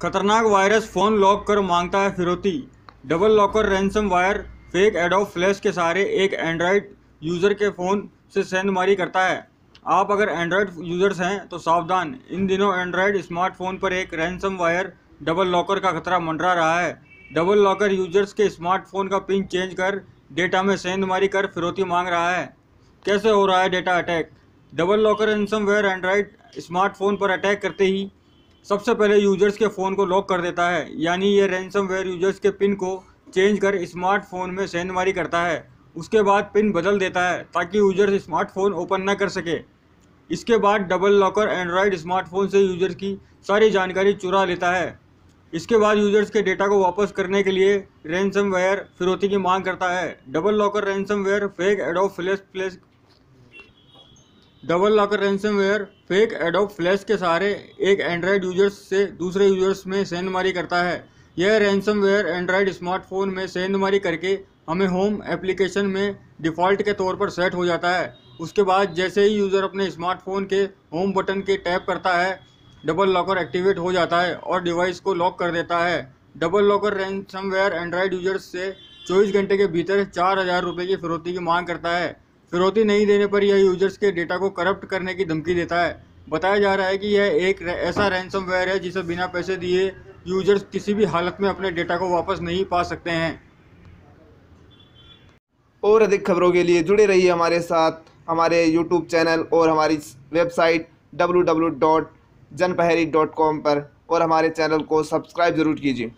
खतरनाक virus phone lock कर माँगता है फिरौती। Double locker ransomware, fake Adobe Flash के सहारे एक एंड्रॉयड यूज़र के फ़ोन से सेंधमारी करता है। आप अगर एंड्रॉयड यूज़र्स हैं तो सावधान। इन दिनों एंड्रॉयड स्मार्टफ़ोन पर एक रैंसम वायर डबल लॉकर का खतरा मंडरा रहा है। डबल लॉकर यूज़र्स के स्मार्टफ़ोन का पिन चेंज कर डेटा में सेंधमारी कर फिरौती मांग रहा है। कैसे हो रहा है data attack? Double locker ransomware Android smartphone पर अटैक करते ही सबसे पहले यूज़र्स के फ़ोन को लॉक कर देता है। यानी ये रैंसमवेयर यूज़र्स के पिन को चेंज कर स्मार्टफ़ोन में सेंधमारी करता है। उसके बाद पिन बदल देता है ताकि यूज़र्स स्मार्टफ़ोन ओपन न कर सके। इसके बाद डबल लॉकर एंड्रॉयड स्मार्टफ़ोन से यूज़र्स की सारी जानकारी चुरा लेता है। इसके बाद यूज़र्स के डेटा को वापस करने के लिए रैंसमवेयर फिरौती की मांग करता है। Double locker ransomware fake Adobe Flash double locker ransomware fake Adobe Flash के सहारे एक एंड्रॉयड यूज़र्स से दूसरे यूज़र्स में सेंधमारी करता है। यह रैंसमवेयर एंड्रॉयड स्मार्टफ़ोन में सेंधमारी करके हमें होम एप्लीकेशन में डिफ़ॉल्ट के तौर पर सेट हो जाता है। उसके बाद जैसे ही यूज़र अपने स्मार्टफ़ोन के होम बटन के टैप करता है डबल लॉकर एक्टिवेट हो जाता है और डिवाइस को लॉक कर देता है। Double locker ransomware Android users से चौबीस घंटे के भीतर चार हज़ार रुपये की फिरौती की मांग करता है। फिरौती नहीं देने पर यह यूज़र्स के डेटा को करप्ट करने की धमकी देता है। बताया जा रहा है कि यह एक ऐसा रैंसमवेयर है जिसे बिना पैसे दिए यूज़र्स किसी भी हालत में अपने डेटा को वापस नहीं पा सकते हैं। और अधिक खबरों के लिए जुड़े रहिए हमारे साथ, हमारे यूट्यूब चैनल और हमारी वेबसाइट www.janpahari.com पर और हमारे चैनल को सब्सक्राइब ज़रूर कीजिए।